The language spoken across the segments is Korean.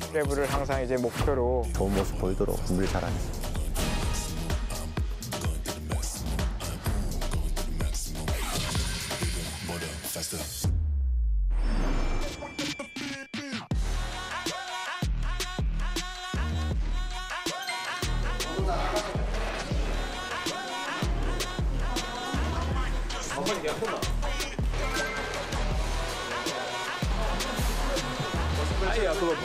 트래블을 항상 이제 목표로. 좋은 모습 보이도록 준비를 잘하 겠습니다.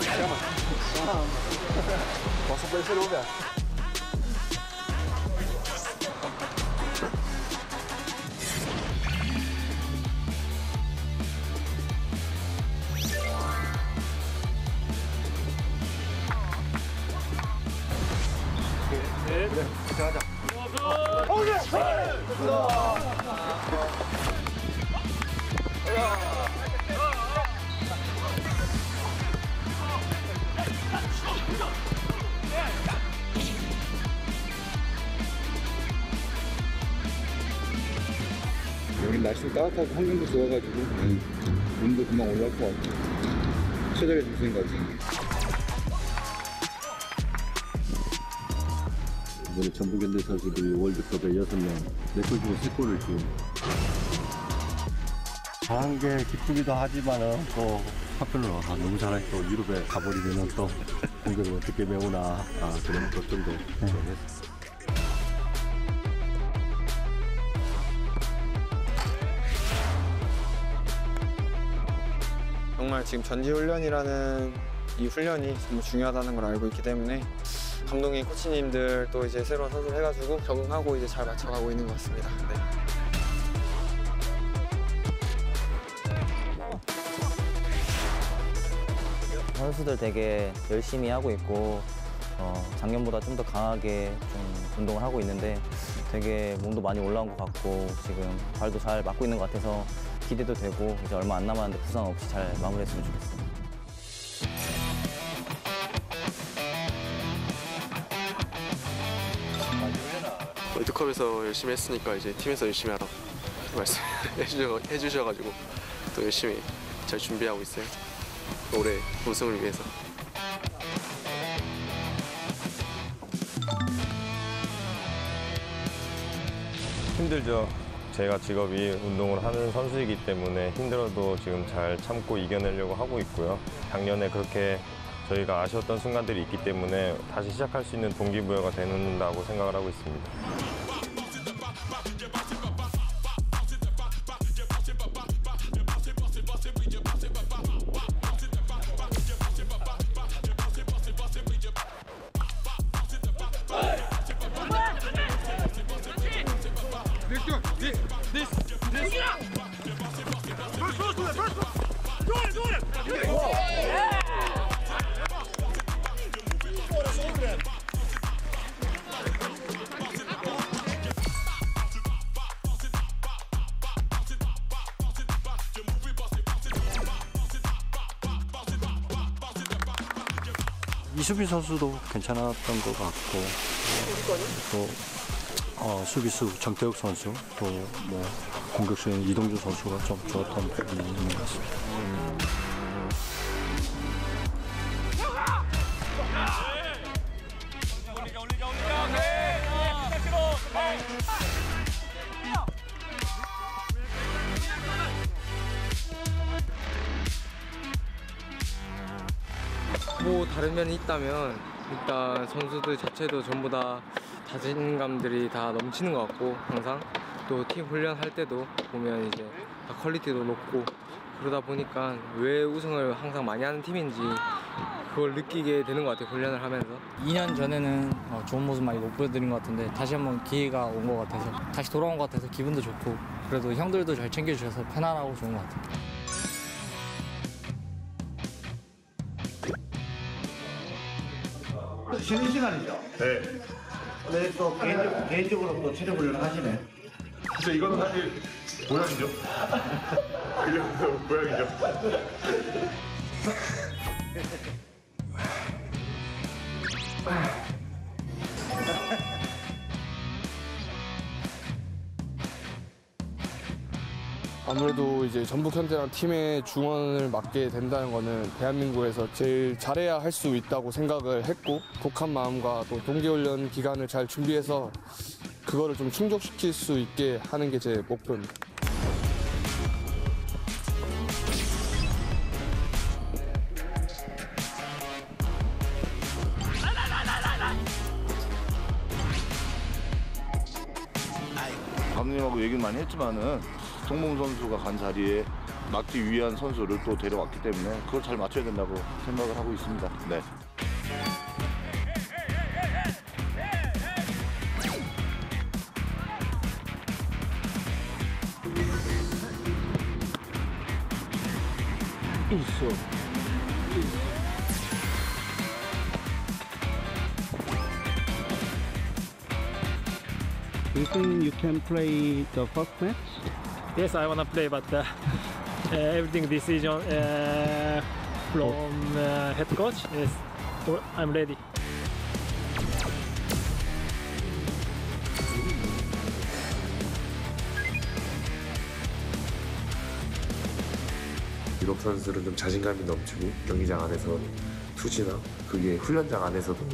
여기 날씨도 따뜻하고 환경도 좋아가지고 운도 금방 올라올 것 같고 최적의 중심인 것 같아요. 이번에 전북현대 선수들이 월드컵에 6명, 4골 중에 3골을 지금 잘한 게 기쁘기도 하지만은 또 한편으로 아, 너무 잘하니 또 유럽에 가버리면은 또 공격을 어떻게 메우나 아, 그런 걱정도 좀 했어요. 정말 지금 전지훈련이라는 이 훈련이 정말 중요하다는 걸 알고 있기 때문에 감독님, 코치님들 또 이제 새로운 선수를 해가지고 적응하고 이제 잘 맞춰가고 있는 것 같습니다. 네. 선수들 되게 열심히 하고 있고 어, 작년보다 좀 더 강하게 좀 운동을 하고 있는데 되게 몸도 많이 올라온 것 같고 지금 발도 잘 맞고 있는 것 같아서 기대도 되고 이제 얼마 안 남았는데 부상 없이 잘 마무리했으면 좋겠어요. 월드컵에서 열심히 했으니까 이제 팀에서 열심히 하라고 말씀해 해주셔가지고 또 열심히 잘 준비하고 있어요. 올해 우승을 위해서. 힘들죠. 제가 직업이 운동을 하는 선수이기 때문에 힘들어도 지금 잘 참고 이겨내려고 하고 있고요. 작년에 그렇게 저희가 아쉬웠던 순간들이 있기 때문에 다시 시작할 수 있는 동기부여가 된다고 생각을 하고 있습니다. 이수빈 선수도 괜찮았던 것 같고 또 어, 수비수 정태욱 선수 또 뭐 공격수인 이동주 선수가 좀 좋았던 부분이 있는 것 같습니다. 다른 면이 있다면 일단 선수들 자체도 전부 다 자신감들이 다 넘치는 것 같고 항상 또 팀 훈련할 때도 보면 이제 다 퀄리티도 높고 그러다 보니까 왜 우승을 항상 많이 하는 팀인지 그걸 느끼게 되는 것 같아요 훈련을 하면서 2년 전에는 어, 좋은 모습 많이 못 보여드린 것 같은데 다시 한번 기회가 온 것 같아서 다시 돌아온 것 같아서 기분도 좋고 그래도 형들도 잘 챙겨주셔서 편안하고 좋은 것 같아요. 쉬는 시간이죠? 네. 근데 또 개인적, 개인적으로 또 체력 훈련을 하시네. 진짜 이거는 사실 보약이죠. 그냥 보약이죠. 아무래도 이제 전북 현대랑 팀의 중원을 맡게 된다는 거는 대한민국에서 제일 잘해야 할 수 있다고 생각을 했고 독한 마음과 또 동계훈련 기간을 잘 준비해서 그거를 좀 충족시킬 수 있게 하는 게 제 목표입니다. 감독님하고 얘기를 많이 했지만은 송봉 선수가 간 자리에 맡기 위한 선수를 또 데려왔기 때문에 그걸 잘 맞춰야 된다고 생각을 하고 있습니다. 네. Do you you can play the first match? Yes, I wanna play, but uh, uh, everything decision uh, from uh, head coach is I'm ready. 유럽 선수들은 좀 자신감이 넘치고 경기장 안에서 투지나 그게 훈련장 안에서도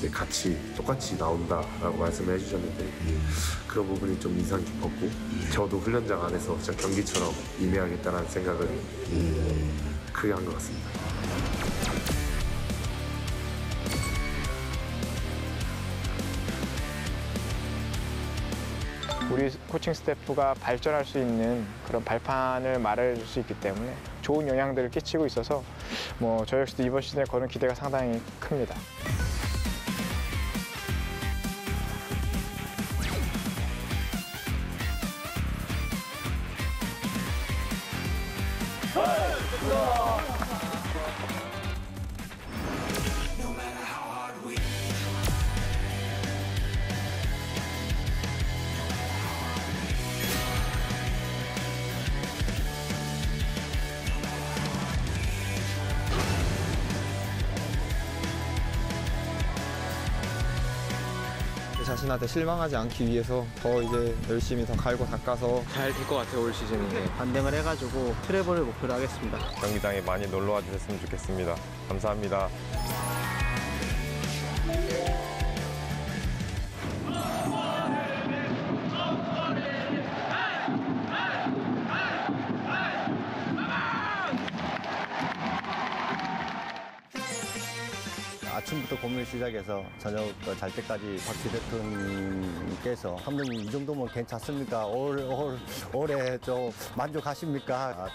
이제 같이 똑같이 나온다라고 말씀을 해주셨는데 그런 부분이 좀 인상 깊었고 저도 훈련장 안에서 진짜 경기처럼 임해야겠다는 생각을 크게 한 것 같습니다. 우리 코칭 스태프가 발전할 수 있는 그런 발판을 마련해 줄 수 있기 때문에 좋은 영향들을 끼치고 있어서 뭐 저 역시도 이번 시즌에 거는 기대가 상당히 큽니다. Fünf, vier, 자신한테 실망하지 않기 위해서 더 이제 열심히 더 갈고 닦아서 잘 될 것 같아요 올 시즌이. 반등을 해가지고 트래블을 목표로 하겠습니다. 경기장에 많이 놀러 와 주셨으면 좋겠습니다. 감사합니다. 아침부터 고민을 시작해서 저녁 잘 때까지 박지 대표님께서 감독님 이 정도면 괜찮습니까? 올, 올, 올해 좀 만족하십니까? 아,